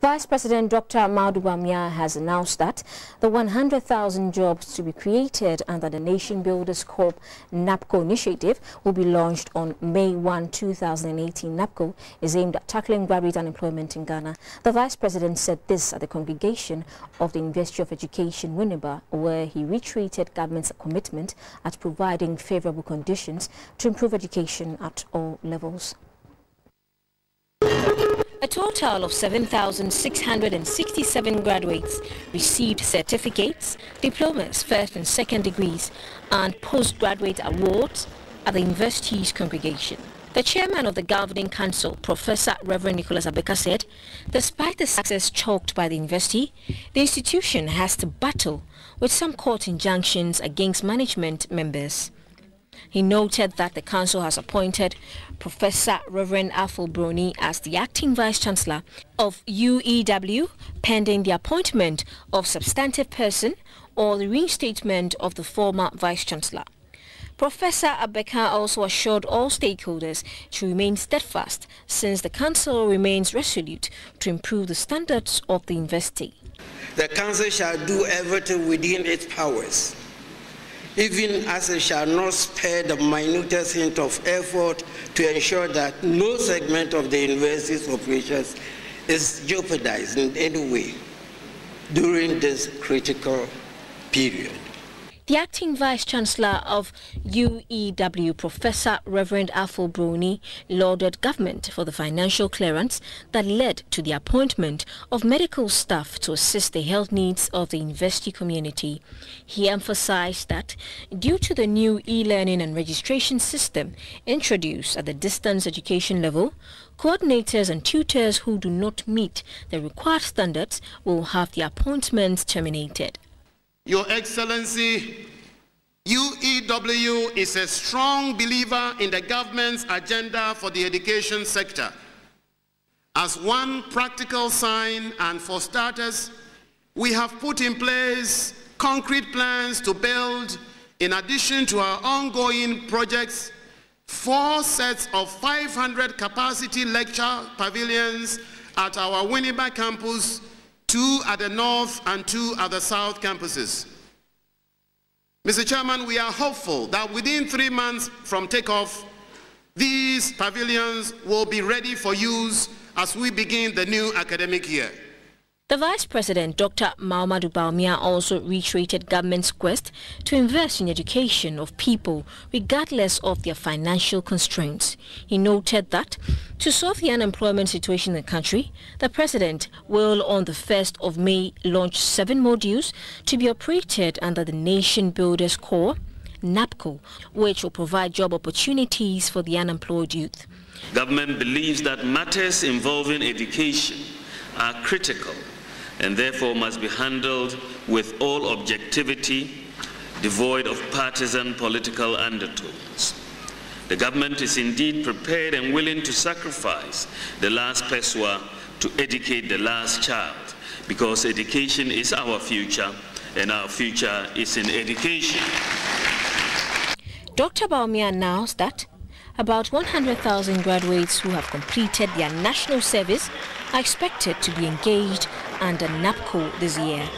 Vice President Dr. Mahamudu Bawumia has announced that the 100,000 jobs to be created under the Nation Builders Corps NABCO initiative will be launched on May 1, 2018. NABCO is aimed at tackling graduate unemployment in Ghana. The Vice President said this at the congregation of the University of Education, Winneba, where he reiterated government's commitment at providing favorable conditions to improve education at all levels. A total of 7,667 graduates received certificates, diplomas, first and second degrees, and postgraduate awards at the university's congregation. The chairman of the governing council, Professor Reverend Nicholas Abeka, said, despite the success chalked by the university, the institution has to battle with some court injunctions against management members. He noted that the council has appointed Professor Reverend Afful Broni as the acting vice-chancellor of UEW pending the appointment of substantive person or the reinstatement of the former vice-chancellor. Professor Abeka also assured all stakeholders to remain steadfast since the council remains resolute to improve the standards of the university. The council shall do everything within its powers even as it shall not spare the minutest hint of effort to ensure that no segment of the university's operations is jeopardized in any way during this critical period. The acting Vice-Chancellor of UEW, Professor Reverend Afful Broni, lauded government for the financial clearance that led to the appointment of medical staff to assist the health needs of the university community. He emphasized that due to the new e-learning and registration system introduced at the distance education level, coordinators and tutors who do not meet the required standards will have their appointments terminated. Your Excellency, UEW is a strong believer in the government's agenda for the education sector. As one practical sign and for starters, we have put in place concrete plans to build, in addition to our ongoing projects, four sets of 500 capacity lecture pavilions at our Winneba campus two at the north and two at the south campuses. Mr. Chairman, we are hopeful that within three months from takeoff, these pavilions will be ready for use as we begin the new academic year. The Vice President, Dr. Mahamudu Bawumia, also reiterated government's quest to invest in education of people regardless of their financial constraints. He noted that to solve the unemployment situation in the country, the President will on the 1st of May launch seven modules to be operated under the Nation Builders Corps, NABCO, which will provide job opportunities for the unemployed youth. Government believes that matters involving education are critical and therefore must be handled with all objectivity, devoid of partisan political undertones. The government is indeed prepared and willing to sacrifice the last pesewa to educate the last child because education is our future and our future is in education. Dr. Bawumia announced that about 100,000 graduates who have completed their national service are expected to be engaged under NABCO this year.